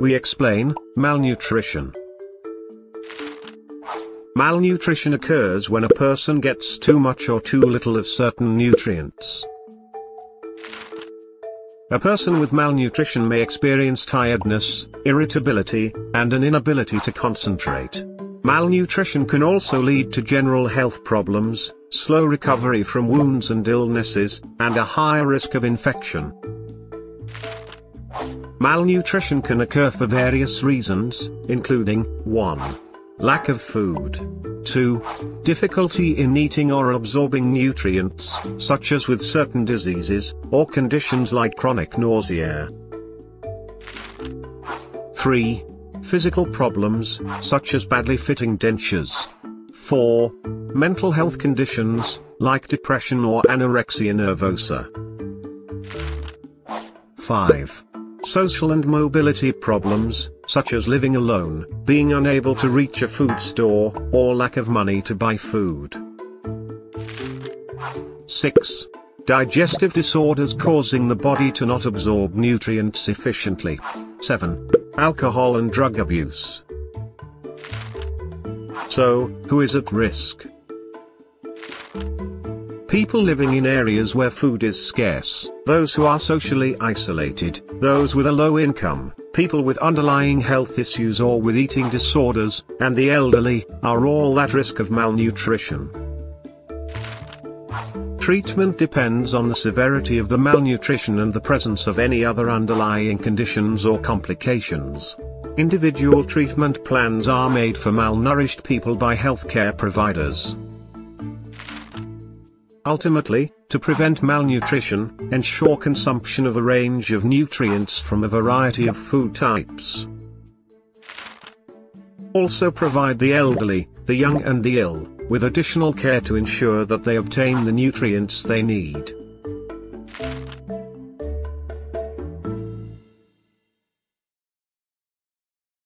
We explain, malnutrition. Malnutrition occurs when a person gets too much or too little of certain nutrients. A person with malnutrition may experience tiredness, irritability, and an inability to concentrate. Malnutrition can also lead to general health problems, slow recovery from wounds and illnesses, and a higher risk of infection. Malnutrition can occur for various reasons, including 1. Lack of food. 2. Difficulty in eating or absorbing nutrients, such as with certain diseases, or conditions like chronic nausea. 3. Physical problems, such as badly fitting dentures. 4. Mental health conditions, like depression or anorexia nervosa. 5. Social and mobility problems, such as living alone, being unable to reach a food store, or lack of money to buy food. 6. Digestive disorders causing the body to not absorb nutrients efficiently. 7. Alcohol and drug abuse. So, who is at risk? People living in areas where food is scarce, those who are socially isolated, those with a low income, people with underlying health issues or with eating disorders, and the elderly, are all at risk of malnutrition. Treatment depends on the severity of the malnutrition and the presence of any other underlying conditions or complications. Individual treatment plans are made for malnourished people by healthcare providers. Ultimately, to prevent malnutrition, ensure consumption of a range of nutrients from a variety of food types. Also provide the elderly, the young and the ill, with additional care to ensure that they obtain the nutrients they need.